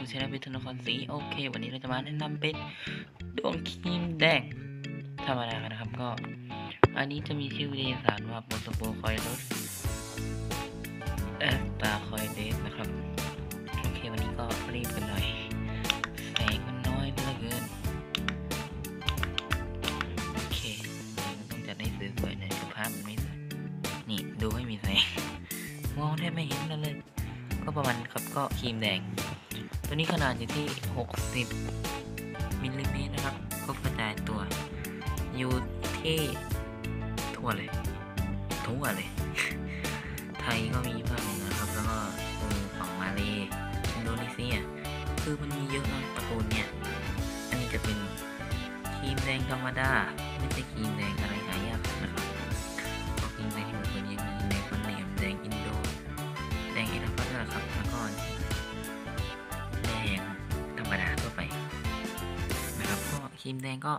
สู่ช anel เป็นธนครศรีโอเค วันนี้เราจะมาแนะนำเป็นดวงครีมแดงธรรมดานะครับก็ อันนี้จะมีชื่อวิทยาศาสตร์ว่าโปรโตโปคอยรสเอสตาคอยเดสนะครับ โอเค วันนี้ก็รีบกันหน่อยแสงมันน้อยเหลือเกิน โอเคต้องจัดให้สวยๆหน่อยสภาพมันไม่สวยนี่ดูไม่มีแสงมองแทบไม่เห็นกันเลย ก็ประมาณครับก็ครีมแดง ตัวนี้ขนาดอยู่ที่ 60มิลลิเมตรนะครับ ก็กระจายตัว อยู่ที่ทั่วเลย ทั่วเลย ไทยก็มีบ้างนะครับ แล้วก็เออฝั่งมาเลอินโดนีเซีย คือมันมีเยอะนะตระกูลเนี่ย อันนี้จะเป็นครีมแดงธรรมดา ไม่ใช่ครีมแดงอะไรหายากนะครับ ครับก็ครีมแดงก็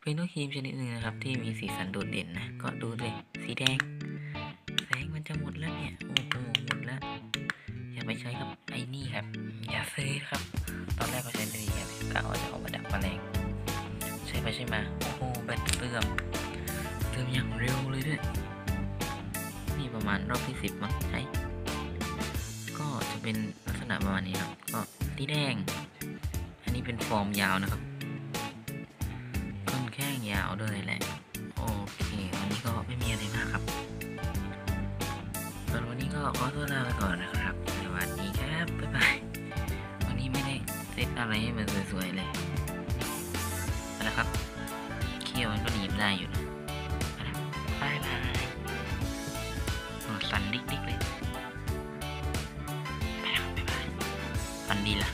เป็นตัวครีมชนิดหนึ่งนะครับ ที่มีสีสันโดดเด่นนะ ก็ดูเลยสีแดง แสงมันจะหมดแล้วเนี่ย โอ้โหหมดแล้ว อย่าไปใช้กับไอ้นี่ครับ อย่าซื้อครับ ตอนแรกก็ใช้ดีครับกะว่าจะเอามาดักแมลงใช้ไปใช่มาโอ้โหแบตเสื่อมเสื่อมอย่างเร็วเลยด้วย นี่ประมาณรอบที่สิบมั้งใช่ก็จะเป็นลักษณะประมาณนี้ครับ ก็สีแดง อันนี้เป็นฟอร์มยาวนะครับค่อนข้าง ยาวด้วยแหละ โอเค วันนี้ก็ไม่มีอะไรมากครับส่วนวันนี้ก็ขอตัวลาไปก่อนนะครับสวัสดีครับ บ๊ายบาย วันนี้ไม่ได้เซตอะไรให้มันสวยๆเลยเอาละครับ เคี่ยวมันก็หนีบได้อยู่นะเอาละบายบายโอ้สั่นดิ๊กๆเลย ไปแล้วครับบ๊ายบายฝันดีล่ะ